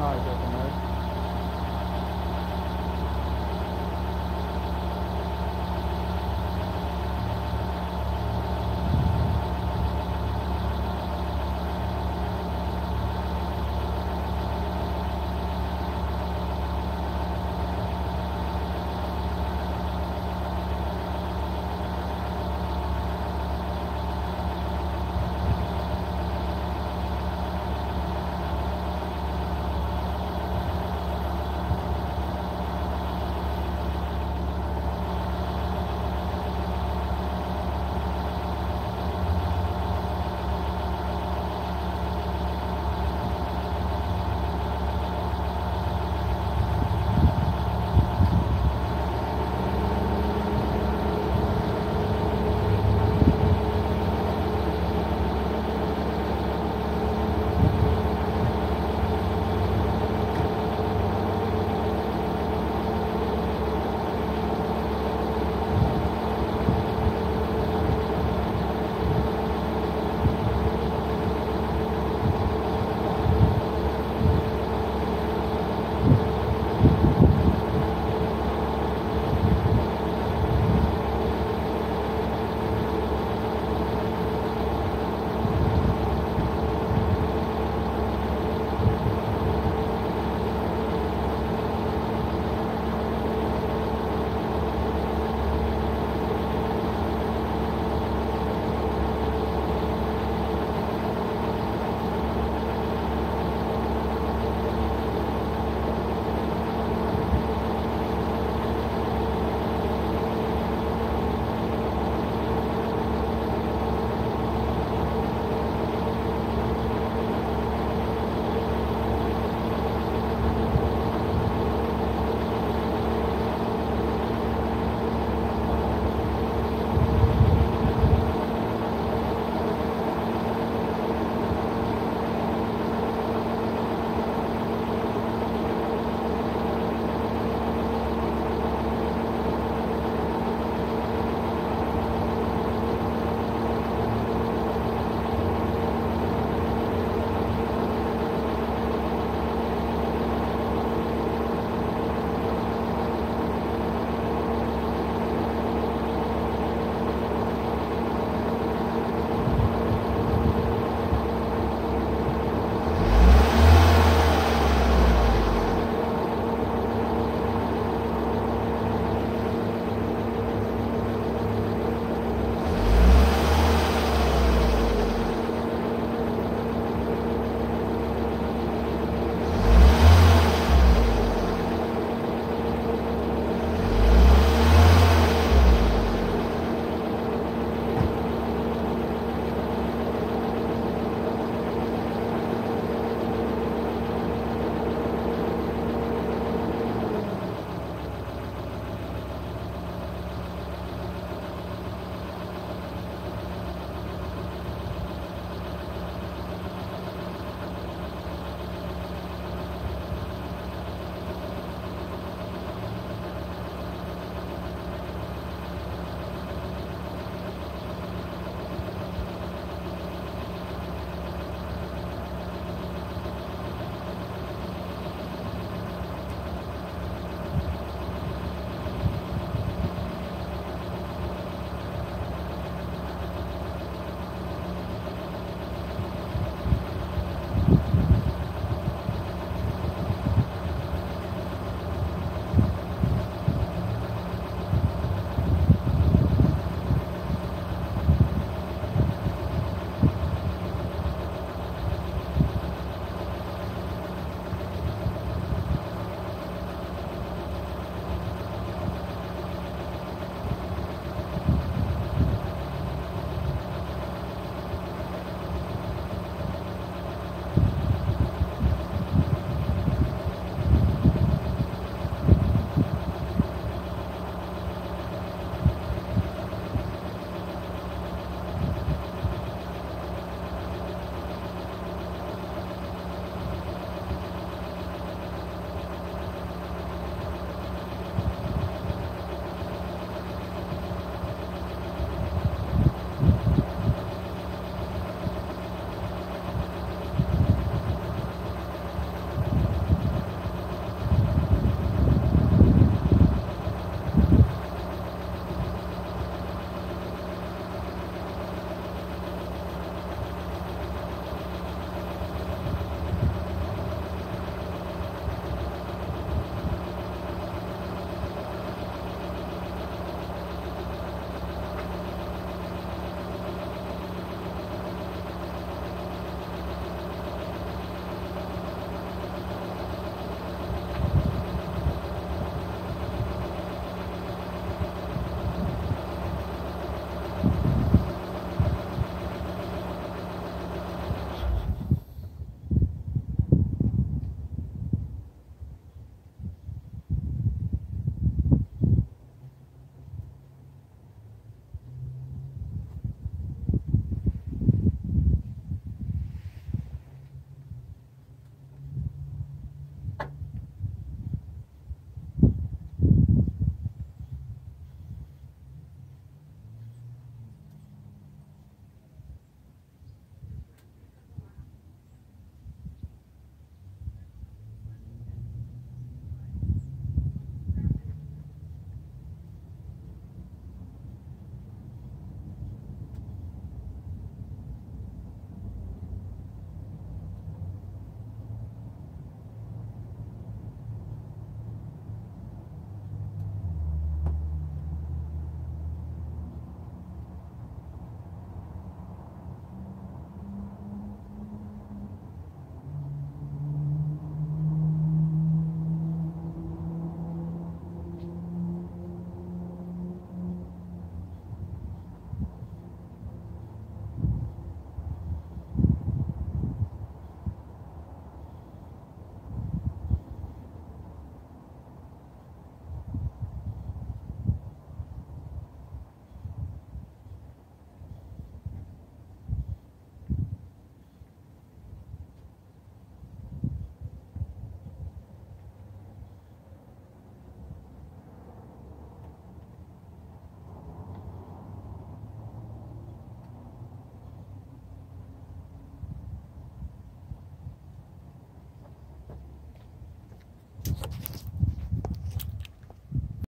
No, I don't.